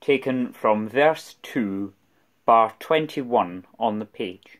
taken from verse 2, bar 21 on the page.